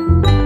Bye.